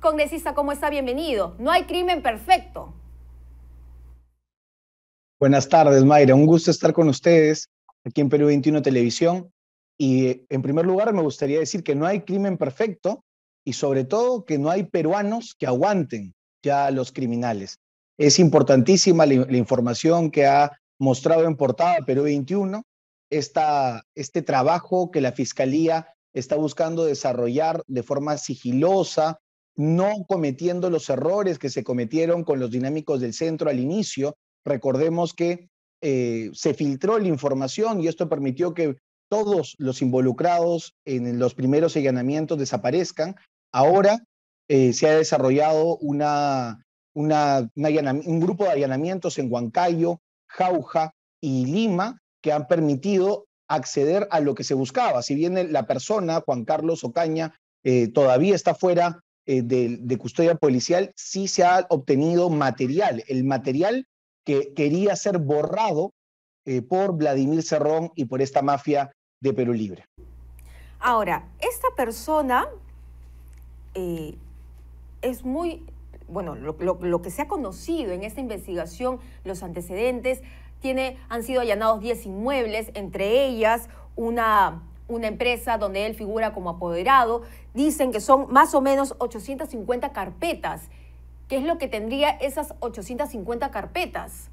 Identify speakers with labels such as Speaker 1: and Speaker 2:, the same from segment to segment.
Speaker 1: Congresista, ¿cómo está? Bienvenido. No hay crimen perfecto.
Speaker 2: Buenas tardes, Mayra. Un gusto estar con ustedes aquí en Perú 21 Televisión. Y en primer lugar, me gustaría decir que no hay crimen perfecto y sobre todo que no hay peruanos que aguanten ya a los criminales. Es importantísima la, información que ha mostrado en portada Perú 21, esta, este trabajo que la Fiscalía está buscando desarrollar de forma sigilosa, no cometiendo los errores que se cometieron con los dinámicos del centro al inicio. Recordemos que eh, se filtró la información y esto permitió que todos los involucrados en los primeros allanamientos desaparezcan. Ahora eh, se ha desarrollado una, un grupo de allanamientos en Huancayo, Jauja y Lima que han permitido acceder a lo que se buscaba. Si bien la persona, Juan Carlos Ocaña, eh, todavía está fuera eh, de, custodia policial, sí se ha obtenido material, el material que quería ser borrado eh, por Vladimir Cerrón y por esta mafia de Perú Libre.
Speaker 1: Ahora, esta persona es muy, bueno, lo, que se ha conocido en esta investigación, los antecedentes, tiene, han sido allanados 10 inmuebles, entre ellas una, una empresa donde él figura como apoderado. Dicen que son más o menos 850 carpetas. ¿Qué es lo que tendría esas 850 carpetas?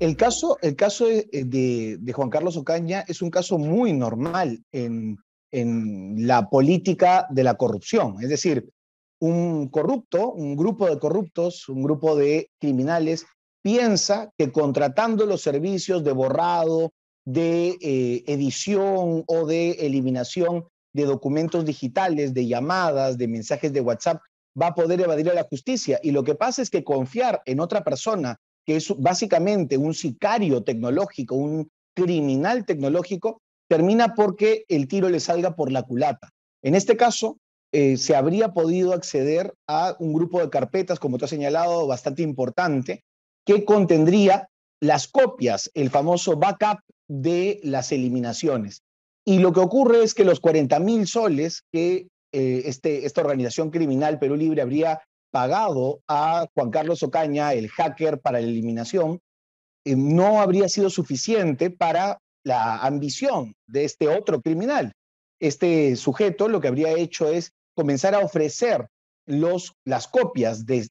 Speaker 2: El caso, el caso de, Juan Carlos Ocaña es un caso muy normal en, en la política de la corrupción. Es decir, un corrupto, un grupo de corruptos, un grupo de criminales, piensa que contratando los servicios de borrado, de eh, edición o de eliminación de documentos digitales, de llamadas, de mensajes de WhatsApp, va a poder evadir a la justicia. Y lo que pasa es que confiar en otra persona, que es básicamente un sicario tecnológico, un criminal tecnológico, termina porque el tiro le salga por la culata. En este caso, eh, se habría podido acceder a un grupo de carpetas, como tú has señalado, bastante importante, que contendría las copias, el famoso backup de las eliminaciones. Y lo que ocurre es que los 40 mil soles que eh, este, esta organización criminal Perú Libre habría pagado a Juan Carlos Ocaña, el hacker para la eliminación, eh, no habría sido suficiente para la ambición de este otro criminal. Este sujeto lo que habría hecho es comenzar a ofrecer los, las copias de,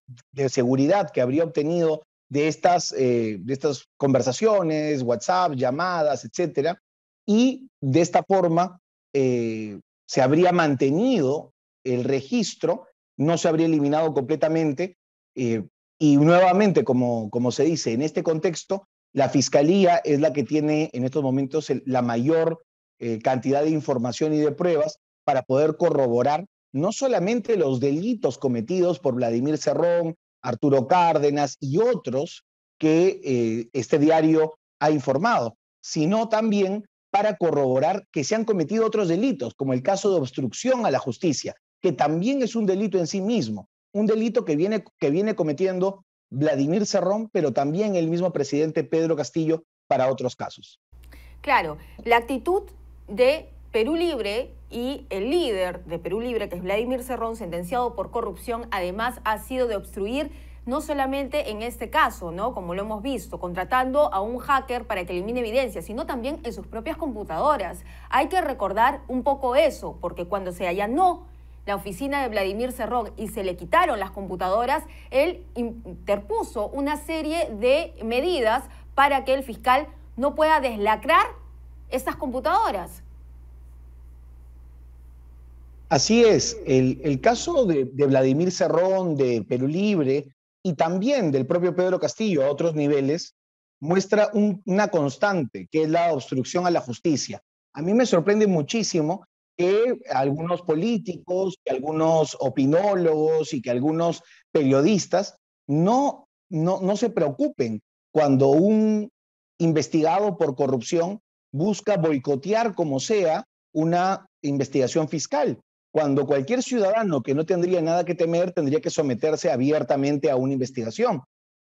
Speaker 2: seguridad que habría obtenido de estas, eh, de estas conversaciones, WhatsApp, llamadas, etcétera, y de esta forma eh, se habría mantenido el registro, no se habría eliminado completamente, eh, y nuevamente, como, como se dice, en este contexto, la fiscalía es la que tiene en estos momentos la mayor cantidad de información y de pruebas para poder corroborar no solamente los delitos cometidos por Vladimir Cerrón, Arturo Cárdenas y otros que eh, este diario ha informado, sino también para corroborar que se han cometido otros delitos, como el caso de obstrucción a la justicia, que también es un delito en sí mismo, un delito que viene, que viene cometiendo Vladimir Cerrón, pero también el mismo presidente Pedro Castillo para otros casos.
Speaker 1: Claro, la actitud de Perú Libre y el líder de Perú Libre, que es Vladimir Cerrón, sentenciado por corrupción, además ha sido de obstruir no solamente en este caso, ¿no? Como lo hemos visto, contratando a un hacker para que elimine evidencia, sino también en sus propias computadoras. Hay que recordar un poco eso, porque cuando se allanó la oficina de Vladimir Cerrón y se le quitaron las computadoras, él interpuso una serie de medidas para que el fiscal no pueda deslacrar estas computadoras.
Speaker 2: Así es, el, caso de, Vladimir Cerrón, de Perú Libre y también del propio Pedro Castillo a otros niveles, muestra una constante, que es la obstrucción a la justicia. A mí me sorprende muchísimo que algunos políticos, algunos opinólogos y que algunos periodistas no, no, no se preocupen cuando un investigado por corrupción busca boicotear como sea una investigación fiscal cuando cualquier ciudadano que no tendría nada que temer tendría que someterse abiertamente a una investigación.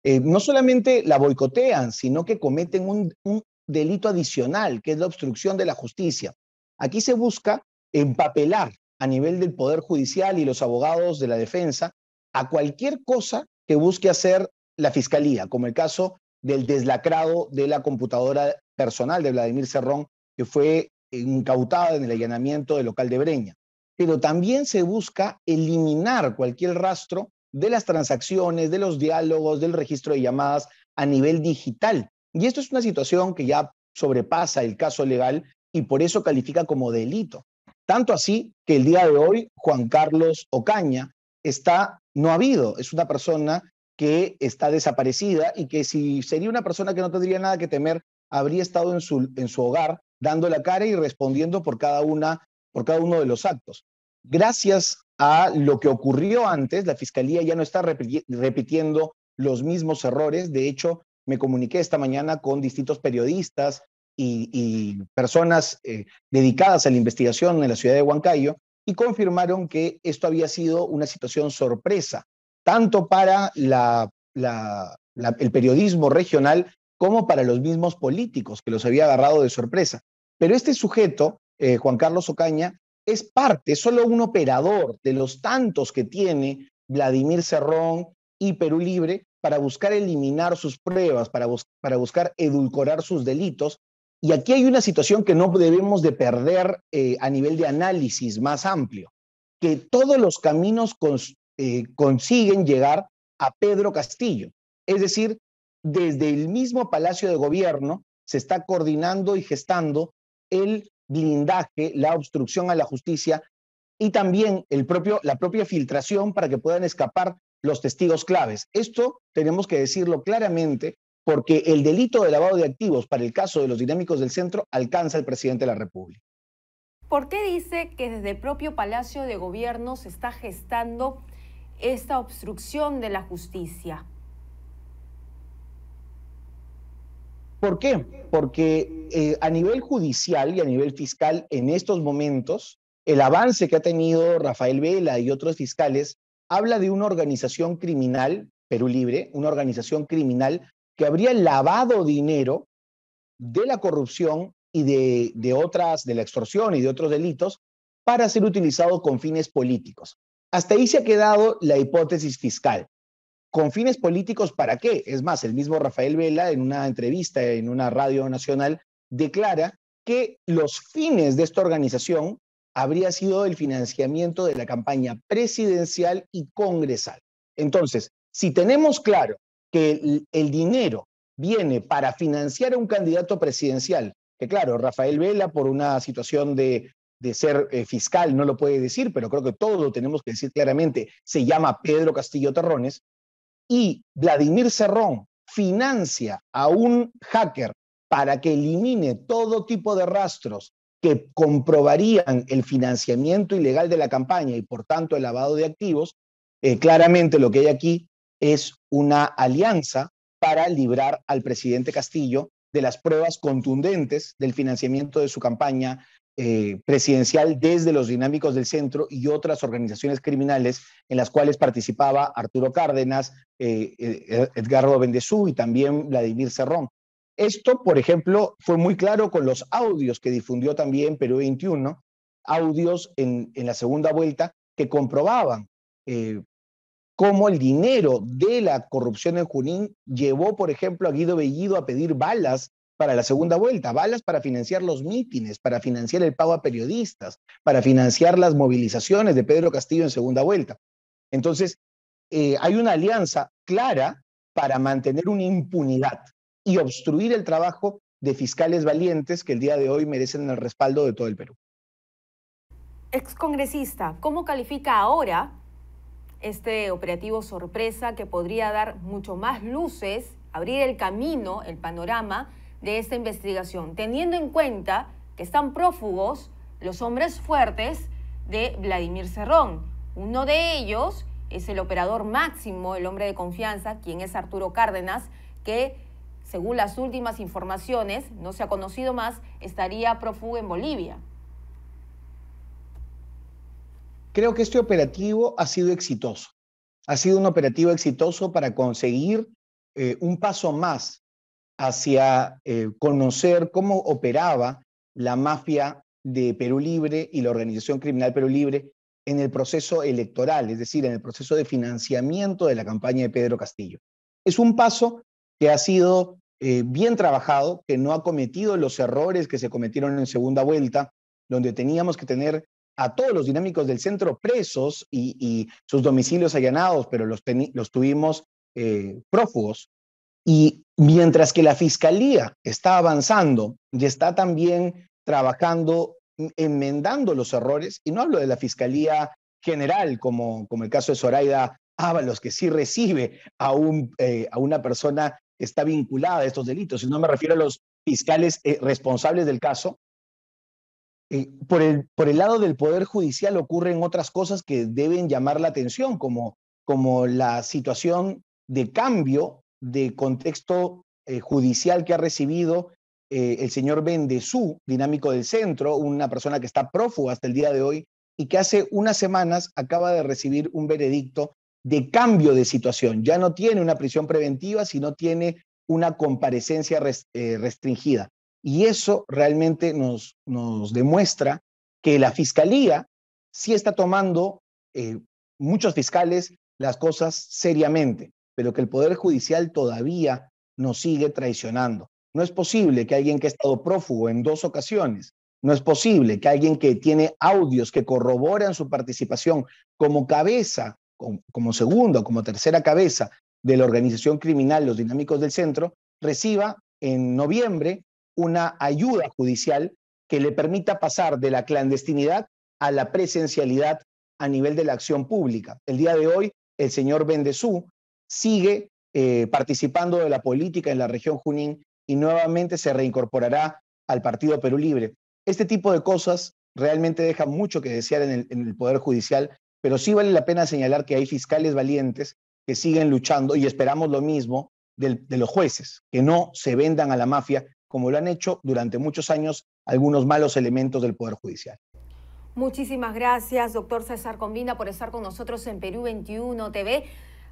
Speaker 2: Eh, no solamente la boicotean, sino que cometen un, delito adicional, que es la obstrucción de la justicia. Aquí se busca empapelar a nivel del Poder Judicial y los abogados de la defensa a cualquier cosa que busque hacer la Fiscalía, como el caso del deslacrado de la computadora personal de Vladimir Cerrón, que fue incautada en el allanamiento del local de Breña. Pero también se busca eliminar cualquier rastro de las transacciones, de los diálogos, del registro de llamadas a nivel digital. Y esto es una situación que ya sobrepasa el caso legal y por eso califica como delito. Tanto así que el día de hoy Juan Carlos Ocaña está no ha habido, es una persona que está desaparecida y que si sería una persona que no tendría nada que temer, habría estado en su, en su hogar dando la cara y respondiendo por cada, una, por cada uno de los actos. Gracias a lo que ocurrió antes, la Fiscalía ya no está repitiendo los mismos errores. De hecho, me comuniqué esta mañana con distintos periodistas y, personas eh, dedicadas a la investigación en la ciudad de Huancayo y confirmaron que esto había sido una situación sorpresa, tanto para el periodismo regional como para los mismos políticos que los había agarrado de sorpresa. Pero este sujeto, eh, Juan Carlos Ocaña, es parte, solo un operador de los tantos que tiene Vladimir Cerrón y Perú Libre para buscar eliminar sus pruebas, para, buscar edulcorar sus delitos. Y aquí hay una situación que no debemos de perder eh, a nivel de análisis más amplio, que todos los caminos eh, consiguen llegar a Pedro Castillo. Es decir, desde el mismo Palacio de Gobierno se está coordinando y gestando el blindaje, la obstrucción a la justicia y también el propio, la propia filtración para que puedan escapar los testigos claves. Esto tenemos que decirlo claramente porque el delito de lavado de activos para el caso de los dinámicos del centro alcanza al presidente de la República.
Speaker 1: ¿Por qué dice que desde el propio Palacio de Gobierno se está gestando esta obstrucción de la justicia?
Speaker 2: ¿Por qué? Porque eh, a nivel judicial y a nivel fiscal, en estos momentos, el avance que ha tenido Rafael Vela y otros fiscales habla de una organización criminal, Perú Libre, una organización criminal que habría lavado dinero de la corrupción y de, de otras, de la extorsión y de otros delitos para ser utilizado con fines políticos. Hasta ahí se ha quedado la hipótesis fiscal con fines políticos, ¿para qué? Es más, el mismo Rafael Vela en una entrevista en una radio nacional declara que los fines de esta organización habría sido el financiamiento de la campaña presidencial y congresal. Entonces, si tenemos claro que el, dinero viene para financiar a un candidato presidencial, que claro, Rafael Vela por una situación de, ser eh, fiscal no lo puede decir, pero creo que todo lo tenemos que decir claramente, se llama Pedro Castillo Terrones, y Vladimir Cerrón financia a un hacker para que elimine todo tipo de rastros que comprobarían el financiamiento ilegal de la campaña y por tanto el lavado de activos, eh, claramente lo que hay aquí es una alianza para librar al presidente Castillo de las pruebas contundentes del financiamiento de su campaña eh, presidencial desde los dinámicos del centro y otras organizaciones criminales en las cuales participaba Arturo Cárdenas, eh, eh, Edgardo y también Vladimir Cerrón. Esto, por ejemplo, fue muy claro con los audios que difundió también Perú 21, audios en, en la segunda vuelta que comprobaban cómo el dinero de la corrupción en Junín llevó, por ejemplo, a Guido Bellido a pedir balas para la segunda vuelta, balas para financiar los mítines, para financiar el pago a periodistas, para financiar las movilizaciones de Pedro Castillo en segunda vuelta. Entonces, eh, hay una alianza clara para mantener una impunidad y obstruir el trabajo de fiscales valientes que el día de hoy merecen el respaldo de todo el Perú.
Speaker 1: Excongresista, ¿cómo califica ahora este operativo sorpresa que podría dar mucho más luces, abrir el camino, el panorama de esta investigación, teniendo en cuenta que están prófugos los hombres fuertes de Vladimir Cerrón. Uno de ellos es el operador máximo, el hombre de confianza, quien es Arturo Cárdenas, que según las últimas informaciones, no se ha conocido más, estaría prófugo en Bolivia.
Speaker 2: Creo que este operativo ha sido exitoso. Ha sido un operativo exitoso para conseguir eh, un paso más hacia eh, conocer cómo operaba la mafia de Perú Libre y la organización criminal Perú Libre en el proceso electoral, es decir, en el proceso de financiamiento de la campaña de Pedro Castillo. Es un paso que ha sido eh, bien trabajado, que no ha cometido los errores que se cometieron en segunda vuelta, donde teníamos que tener a todos los dinámicos del centro presos y, sus domicilios allanados, pero los, los tuvimos eh, prófugos. Y mientras que la fiscalía está avanzando y está también trabajando, enmendando los errores, y no hablo de la fiscalía general, como, como el caso de Zoraida Ábalos, que sí recibe a, un, eh, a una persona que está vinculada a estos delitos, sino me refiero a los fiscales eh, responsables del caso, eh, por, el, por el lado del Poder Judicial ocurren otras cosas que deben llamar la atención, como, como la situación de cambio de contexto eh, judicial que ha recibido eh, el señor Bendezú, dinámico del centro, una persona que está prófuga hasta el día de hoy y que hace unas semanas acaba de recibir un veredicto de cambio de situación. Ya no tiene una prisión preventiva, sino tiene una comparecencia restringida. Y eso realmente nos, nos demuestra que la fiscalía sí está tomando, eh, muchos fiscales, las cosas seriamente, pero que el Poder Judicial todavía nos sigue traicionando. No es posible que alguien que ha estado prófugo en dos ocasiones, no es posible que alguien que tiene audios que corroboran su participación como cabeza, como, segunda como tercera cabeza de la organización criminal Los Dinámicos del Centro, reciba en noviembre una ayuda judicial que le permita pasar de la clandestinidad a la presencialidad a nivel de la acción pública. El día de hoy, el señor Bendezú sigue eh, participando de la política en la región Junín y nuevamente se reincorporará al Partido Perú Libre. Este tipo de cosas realmente deja mucho que desear en el, Poder Judicial, pero sí vale la pena señalar que hay fiscales valientes que siguen luchando y esperamos lo mismo de los jueces, que no se vendan a la mafia como lo han hecho durante muchos años algunos malos elementos del Poder Judicial.
Speaker 1: Muchísimas gracias, doctor César Combina, por estar con nosotros en Perú 21 TV,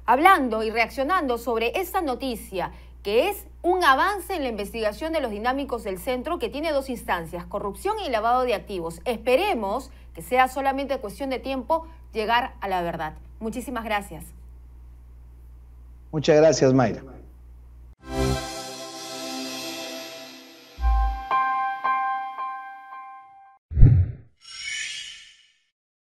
Speaker 1: hablando y reaccionando sobre esta noticia que es un avance en la investigación de los dinámicos del centro que tiene dos instancias, corrupción y lavado de activos. Esperemos que sea solamente cuestión de tiempo llegar a la verdad. Muchísimas gracias.
Speaker 2: Muchas gracias, Mayra.